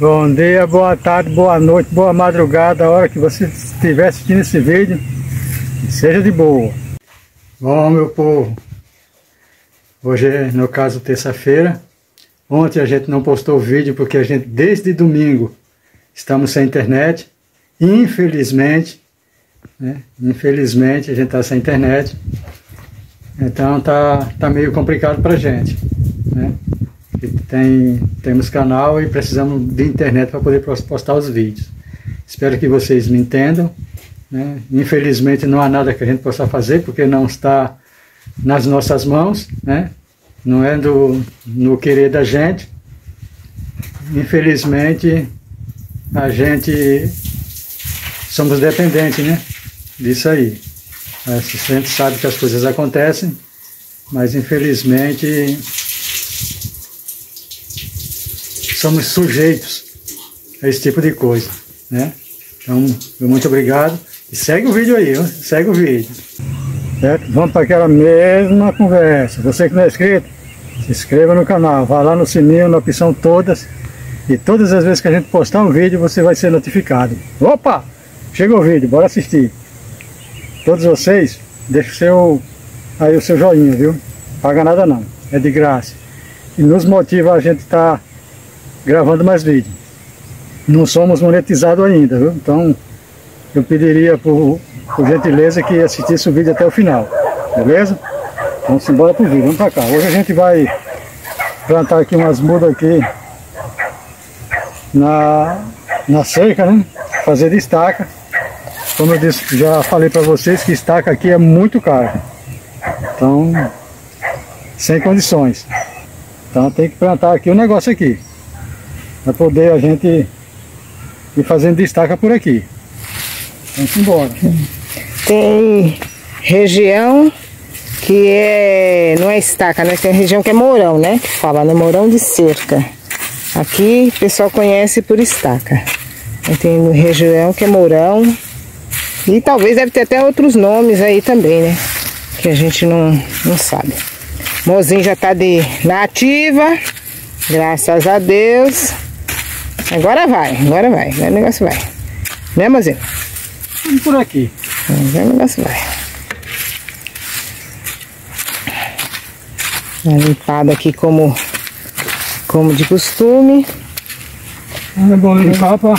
Bom dia, boa tarde, boa noite, boa madrugada, a hora que você estiver assistindo esse vídeo, seja de boa. Bom, meu povo, hoje é, no caso, terça-feira. Ontem a gente não postou vídeo porque a gente, desde domingo, estamos sem internet. Infelizmente, né? Infelizmente a gente está sem internet. Então tá, tá meio complicado para gente. Né? Tem, temos canal e precisamos de internet para poder postar os vídeos. Espero que vocês me entendam. Né? Infelizmente não há nada que a gente possa fazer porque não está nas nossas mãos, né? não é do, no querer da gente. Infelizmente a gente somos dependentes né? disso aí. A gente sabe que as coisas acontecem, mas infelizmente somos sujeitos a esse tipo de coisa, né? Então, muito obrigado. E segue o vídeo aí, segue o vídeo. Certo? Vamos para aquela mesma conversa. Você que não é inscrito, se inscreva no canal, vá lá no sininho, na opção todas. E todas as vezes que a gente postar um vídeo, você vai ser notificado. Opa! Chegou o vídeo, bora assistir. Todos vocês, deixa o seu, aí o seu joinha, viu? Paga nada não, é de graça. E nos motiva a gente estar tá gravando mais vídeos. Não somos monetizados ainda, viu? Então eu pediria por, por gentileza que assistisse o vídeo até o final, beleza? Vamos embora pro vídeo, vamos pra cá. Hoje a gente vai plantar aqui umas mudas aqui na, na cerca, né? Fazer estaca. Como eu disse, já falei para vocês que estaca aqui é muito caro. Então, sem condições. Então tem que plantar aqui o um negócio aqui para poder a gente ir fazendo destaca por aqui. Vamos embora. Tem região que é, não é estaca, né? Tem região que é mourão, né? Que fala, né? Mourão de cerca. Aqui o pessoal conhece por estaca. Tem região que é mourão. E talvez deve ter até outros nomes aí também, né? Que a gente não, não sabe. Mozinho já tá de nativa. Graças a Deus. Agora vai, agora vai, o negócio vai. Né, mozinho? Vamos por aqui. Agora o negócio vai. Uma limpada aqui como, como de costume. É bom limpar para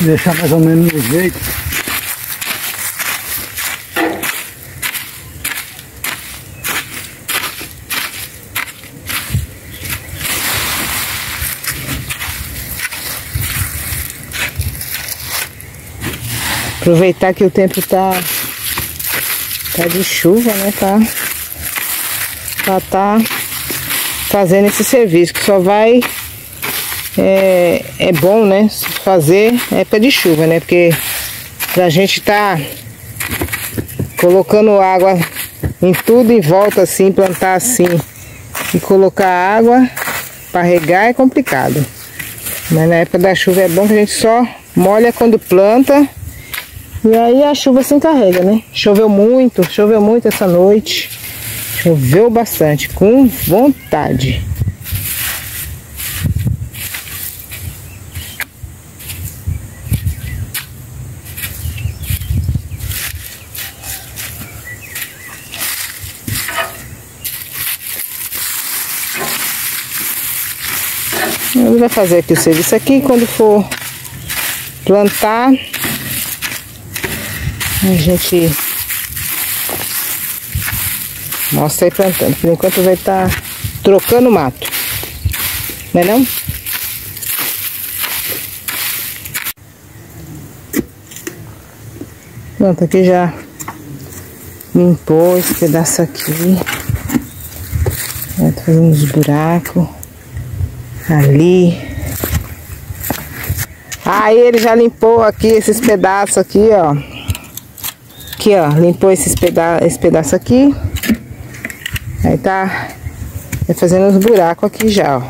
deixar mais ou menos no jeito. Aproveitar que o tempo tá, tá de chuva, né? Tá, tá, tá fazendo esse serviço que só vai é, é bom, né? Fazer época de chuva, né? Porque pra gente tá colocando água em tudo em volta assim, plantar assim e colocar água para regar é complicado. Mas na época da chuva é bom que a gente só molha quando planta e aí a chuva se encarrega, né? Choveu muito, choveu muito essa noite. Choveu bastante, com vontade. Ele vai fazer aqui o serviço aqui quando for plantar a gente mostra aí plantando. Por enquanto vai estar tá trocando mato. Não é não? Pronto, aqui já limpou esse pedaço aqui. Vai fazendo uns buracos. Ali. Aí ele já limpou aqui esses pedaços aqui, ó. Aqui, ó, limpou esses peda esse pedaço aqui. Aí tá, tá fazendo os buracos aqui já, ó.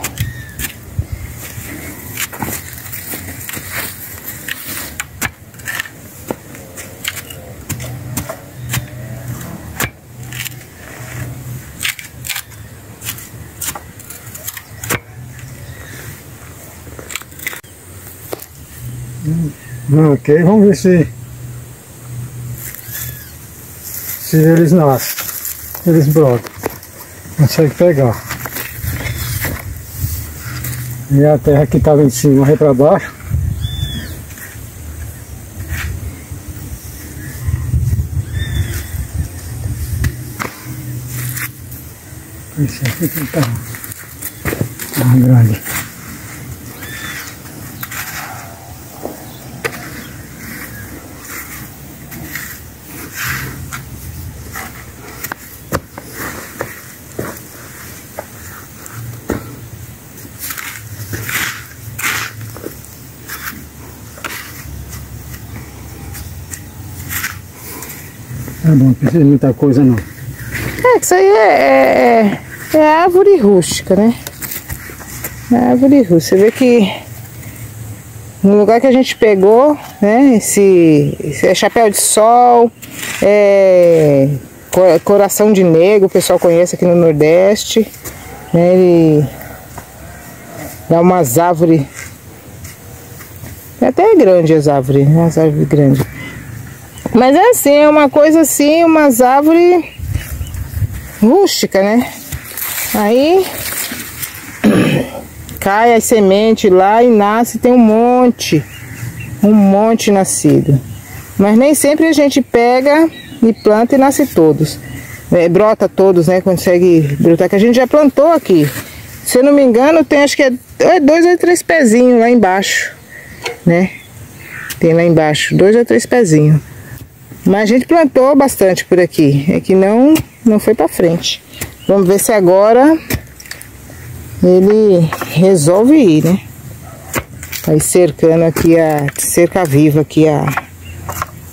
Hum, ok, vamos ver se se eles nascem, eles brotam, consegue pegar. E a terra que estava em cima vai para baixo. Esse aqui que tá, tá grande. Não de muita coisa não. É, isso aí é, é, é árvore rústica, né? É árvore rústica. Você vê que no lugar que a gente pegou, né? Esse, esse é chapéu de sol, é coração de negro, o pessoal conhece aqui no Nordeste. Né? Ele dá umas árvores. É até grande as árvores, né? As árvores grandes. Mas é assim, é uma coisa assim, umas árvores rústica, né? Aí cai as sementes lá e nasce, tem um monte, um monte nascido. Mas nem sempre a gente pega e planta e nasce todos. É, brota todos, né? Consegue brotar, que a gente já plantou aqui. Se eu não me engano, tem acho que é, é dois ou três pezinhos lá embaixo, né? Tem lá embaixo, dois ou três pezinhos. Mas a gente plantou bastante por aqui. É que não, não foi pra frente. Vamos ver se agora ele resolve ir, né? Aí cercando aqui a cerca viva aqui a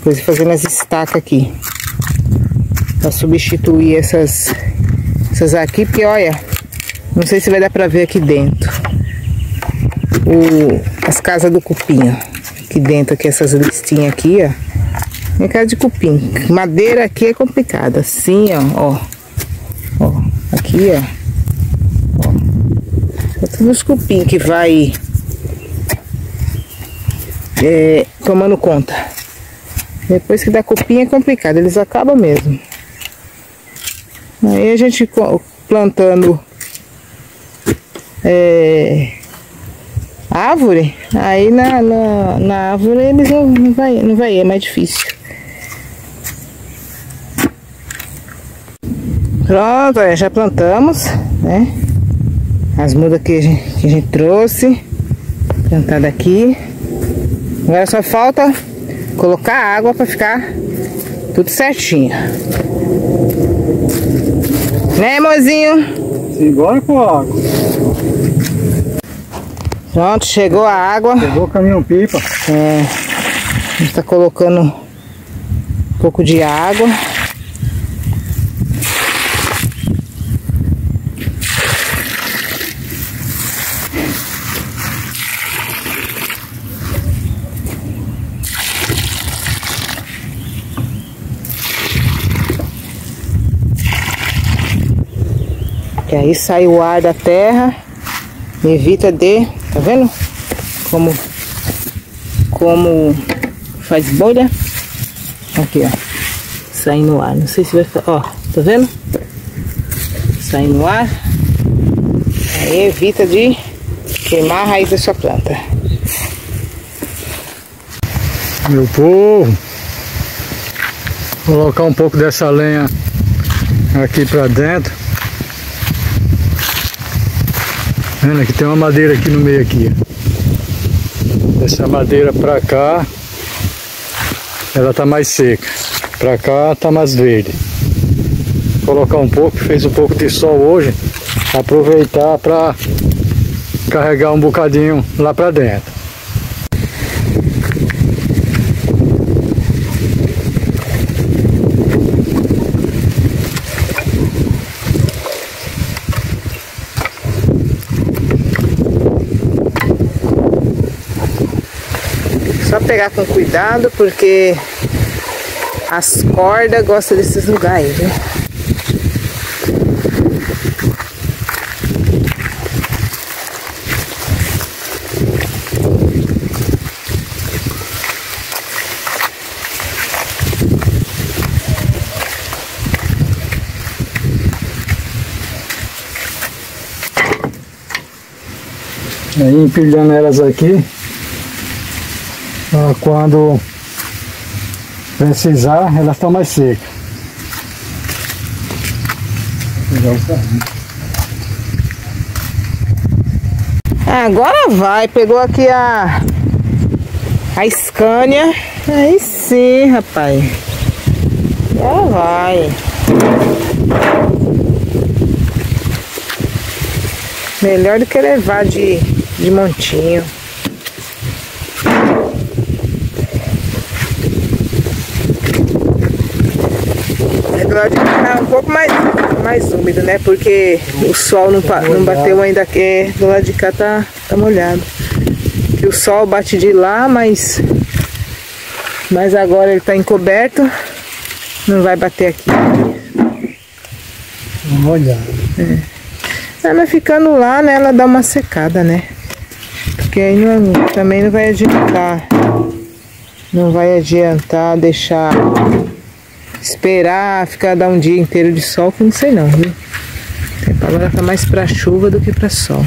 coisa fazendo as estacas aqui para substituir essas essas aqui, porque olha, não sei se vai dar para ver aqui dentro. O as casas do cupim, aqui dentro aqui essas listinhas aqui, ó. É casa de cupim. Madeira aqui é complicada. Assim, ó, ó. Ó, aqui, ó. ó. É tudo os cupim que vai é, tomando conta. Depois que dá cupim é complicado, eles acabam mesmo. Aí a gente plantando é, árvore, aí na, na, na, árvore eles não, não vai, não vai, é mais difícil. Pronto, já plantamos, né? As mudas que a gente, que a gente trouxe, plantada aqui. Agora só falta colocar água para ficar tudo certinho. Né, mozinho? Simbora com a água. Pronto, chegou a água. Chegou o caminhão pipa. É, a gente tá colocando um pouco de água. Que aí sai o ar da terra, evita de, tá vendo? Como, como faz bolha. Aqui, ó, saindo o ar. Não sei se vai, ó, tá vendo? Saindo o ar. Aí evita de queimar a raiz da sua planta. Meu povo, colocar um pouco dessa lenha aqui para dentro Vendo que tem uma madeira aqui no meio aqui. Essa madeira pra cá, ela tá mais seca. Pra cá tá mais verde. Vou colocar um pouco, fez um pouco de sol hoje. Aproveitar para carregar um bocadinho lá pra dentro. pegar com cuidado porque as cordas gostam desses lugares, viu? Aí empilhando elas aqui Pra quando precisar, elas estão mais secas. Agora vai, pegou aqui a a Scania. Aí sim, rapaz. Agora vai. Melhor do que levar de, de montinho. É lado de tá um pouco mais, mais úmido, né? Porque o sol não, não bateu ainda aqui. Do lado de cá tá, tá molhado. Que o sol bate de lá, mas, mas agora ele tá encoberto. Não vai bater aqui. Molhado. É. Ela ficando lá, né? Ela dá uma secada, né? Porque aí não, também não vai adiantar. Não vai adiantar deixar esperar, ficar dar um dia inteiro de sol, que não sei não, viu? agora tá mais pra chuva do que pra sol.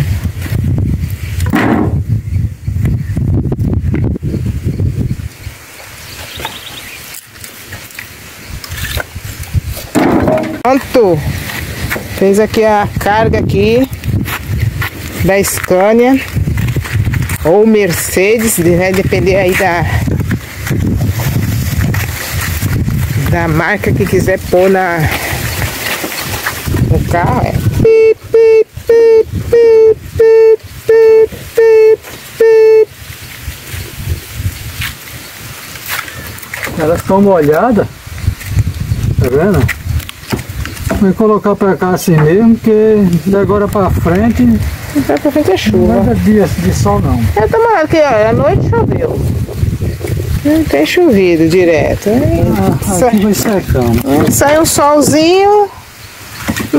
Pronto! Fez aqui a carga aqui da Scania ou Mercedes, vai depender aí da da marca que quiser pôr na no carro. É. Elas estão molhadas, tá vendo? Vou colocar pra cá assim mesmo, porque de agora pra frente. Vai pra frente é chuva. Não é dia de sol não. É, tá mal, aqui ó, a noite choveu. Não tem chovido direto. Ah, sai, vai secando. Sai um solzinho,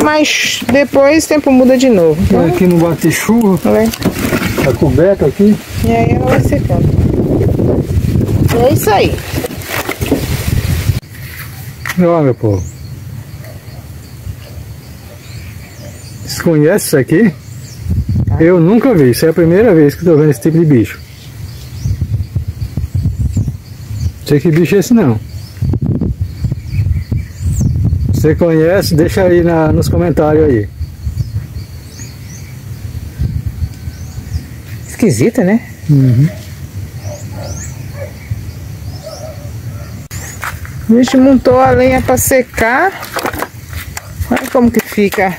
mas depois o tempo muda de novo. Então, aqui não bate chuva. É. Tá coberto aqui. E aí ela vai secando. É isso aí. Olha meu povo. conhece isso aqui? Eu nunca vi, isso é a primeira vez que estou vendo esse tipo de bicho. Não sei que bicho é esse não. Você conhece? Deixa aí na, nos comentários aí. Esquisita, né? Uhum. A gente montou a lenha para secar. Olha como que fica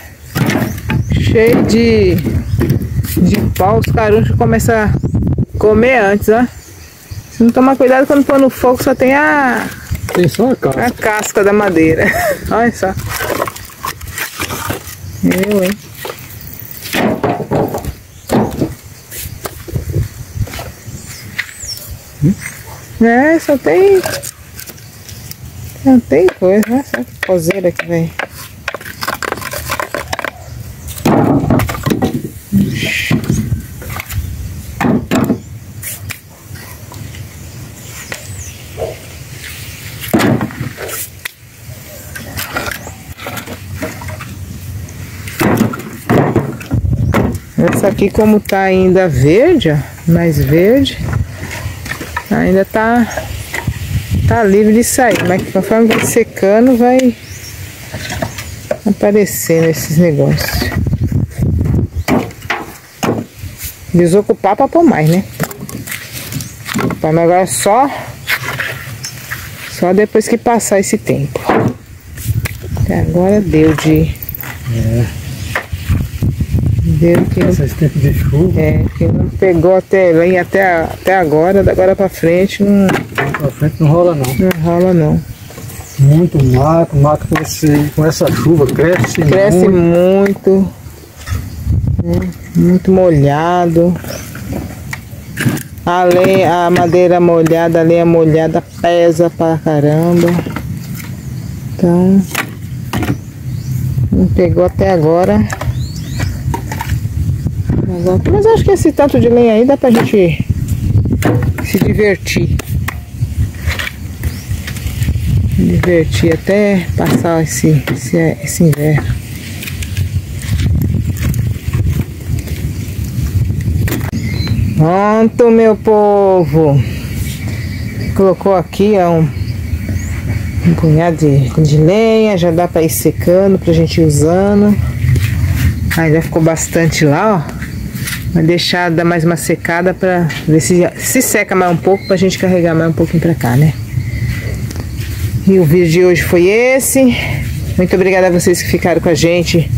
cheio de, de pau, os carunchos começam a comer antes, ó. Não tomar cuidado quando pôr no fogo só tem a. Tem só a casca. A casca da madeira. Olha só. Eu, hein? Hum? É, só tem. Não tem coisa, né? Só que cozeira que vem. Essa aqui como tá ainda verde, mais verde, ainda tá, tá livre de sair, mas conforme vai secando vai aparecendo esses negócios. Desocupar para pôr mais, né? Mas agora só só depois que passar esse tempo. Até agora deu de. É. Deu que. Esse tempo de chuva. É, que não pegou até, vem até, até agora, da agora pra frente não. Pra frente não rola não. Não rola não. Muito mato, mato com, esse, com essa chuva cresce, cresce muito. muito. É muito molhado. A, lenha, a madeira molhada, a lenha molhada pesa pra caramba. Então, não pegou até agora. Mas acho que esse tanto de lenha aí dá pra gente se divertir. Divertir até passar esse, esse, esse inverno. Pronto, meu povo. Colocou aqui ó, um, um punhado de, de lenha, já dá para ir secando pra gente ir usando. Ainda ficou bastante lá, ó. Vai deixar dar mais uma secada para ver se se seca mais um pouco pra gente carregar mais um pouquinho pra cá, né? E o vídeo de hoje foi esse. Muito obrigada a vocês que ficaram com a gente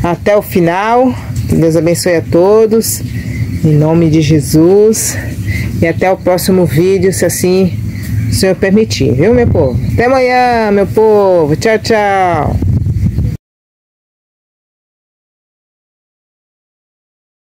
até o final. Que Deus abençoe a todos. Em nome de Jesus. E até o próximo vídeo, se assim o Senhor permitir, viu, meu povo? Até amanhã, meu povo. Tchau, tchau.